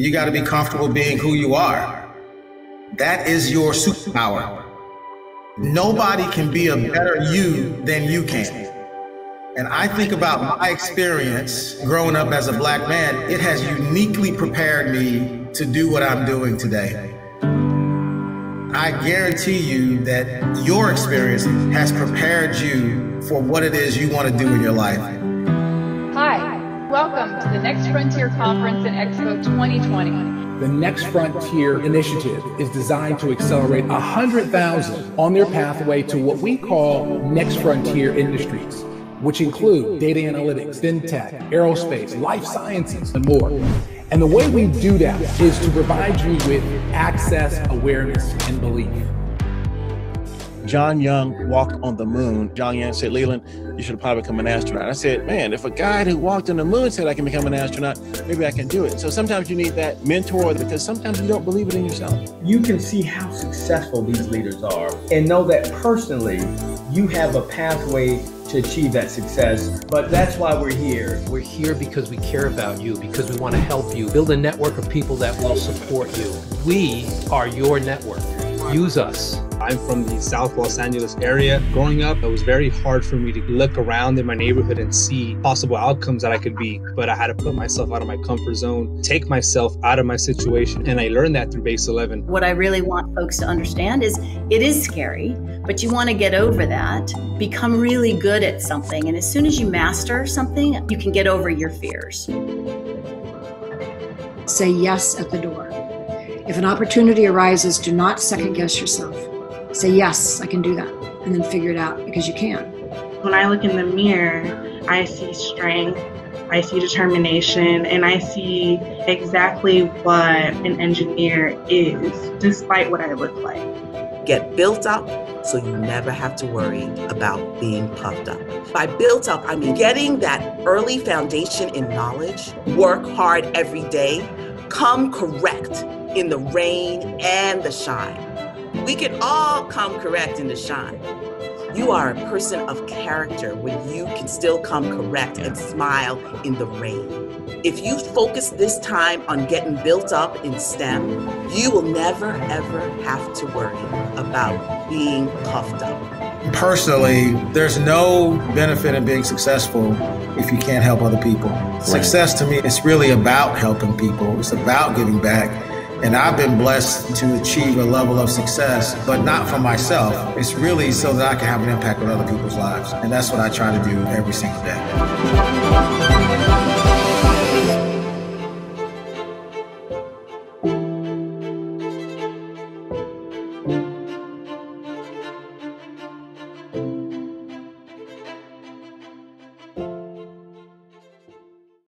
You got to be comfortable being who you are. That is your superpower. Nobody can be a better you than you can. And I think about my experience growing up as a black man, it has uniquely prepared me to do what I'm doing today. I guarantee you that your experience has prepared you for what it is you want to do in your life. Welcome to the Next Frontier Conference and Expo 2020. The Next Frontier initiative is designed to accelerate 100,000 on their pathway to what we call Next Frontier industries, which include data analytics, fintech, aerospace, life sciences, and more. And the way we do that is to provide you with access, awareness, and belief. John Young walked on the moon. John Young said, Leland, you should have probably become an astronaut. I said, man, if a guy who walked on the moon said I can become an astronaut, maybe I can do it. So sometimes you need that mentor because sometimes you don't believe it in yourself. You can see how successful these leaders are and know that personally you have a pathway to achieve that success. But that's why we're here. We're here because we care about you, because we want to help you build a network of people that will support you. We are your network. Use us. I'm from the South Los Angeles area. Growing up, it was very hard for me to look around in my neighborhood and see possible outcomes that I could be. But I had to put myself out of my comfort zone, take myself out of my situation. And I learned that through Base 11. What I really want folks to understand is it is scary, but you want to get over that, become really good at something. And as soon as you master something, you can get over your fears. Say yes at the door. If an opportunity arises, do not second guess yourself. Say, yes, I can do that, and then figure it out because you can. When I look in the mirror, I see strength, I see determination, and I see exactly what an engineer is, despite what I look like. Get built up so you never have to worry about being puffed up. By built up, I mean getting that early foundation in knowledge, work hard every day, come correct in the rain and the shine. We can all come correct in the shine. You are a person of character when you can still come correct and smile in the rain. If you focus this time on getting built up in STEM, you will never ever have to worry about being puffed up. Personally, there's no benefit in being successful if you can't help other people. Right. Success to me, it's really about helping people, it's about giving back. And I've been blessed to achieve a level of success, but not for myself. It's really so that I can have an impact on other people's lives. And that's what I try to do every single day.